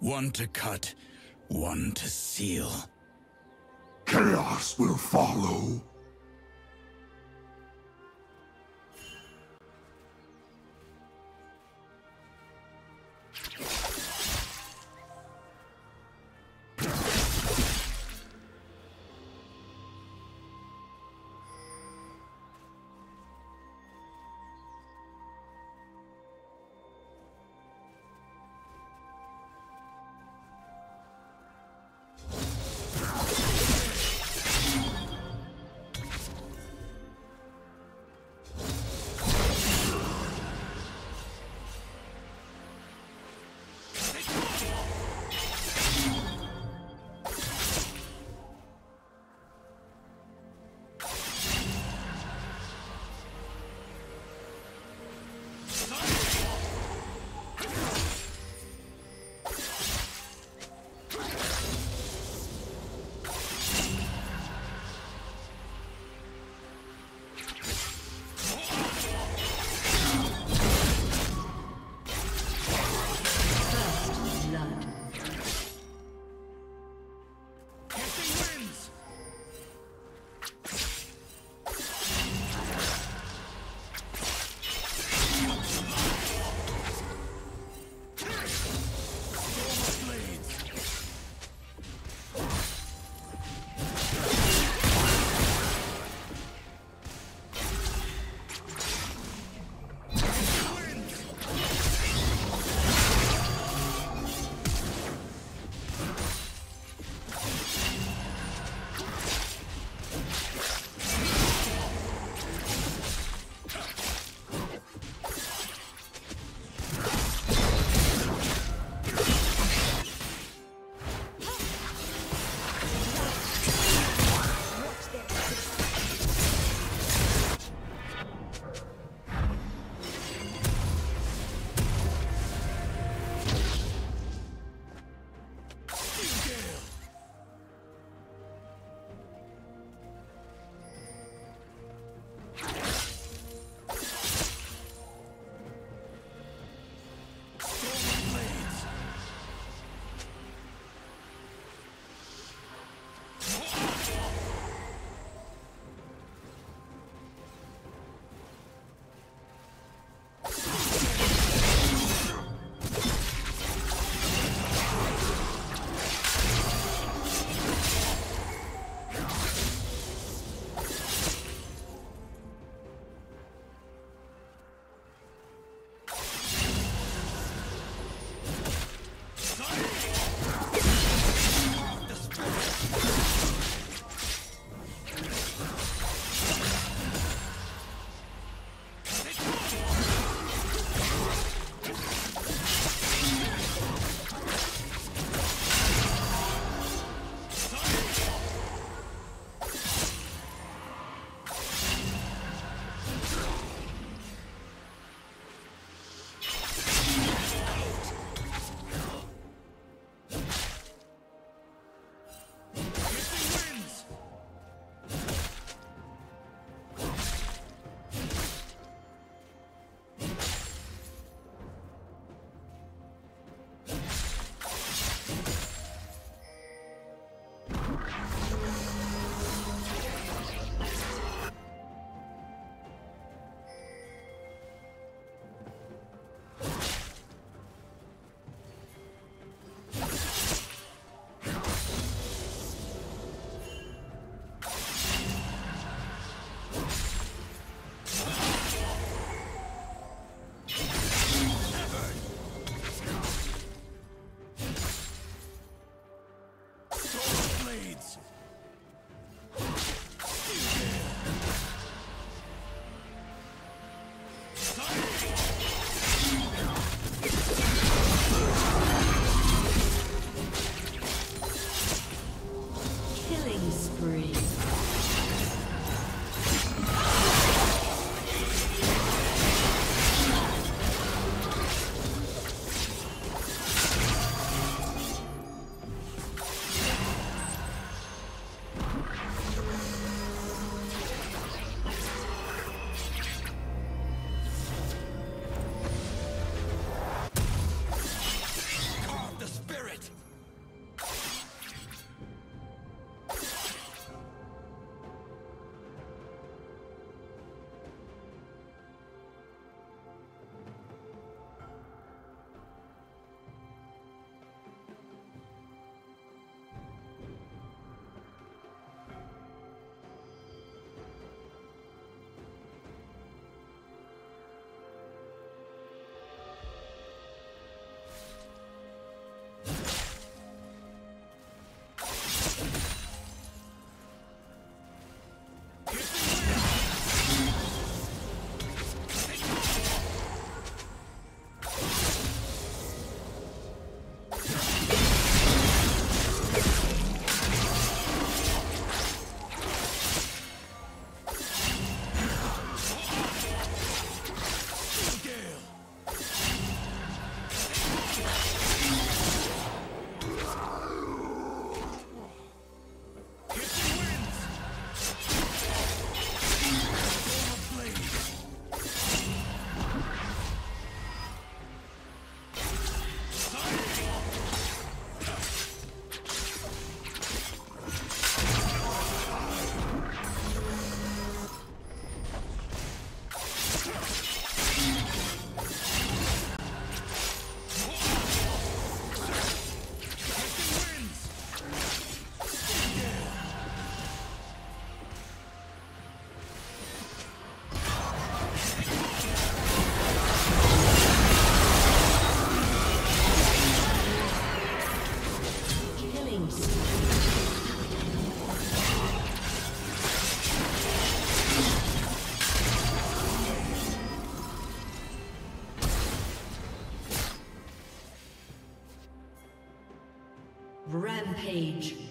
One to cut, one to seal. Chaos will follow. blades! Rampage.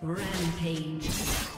Rampage.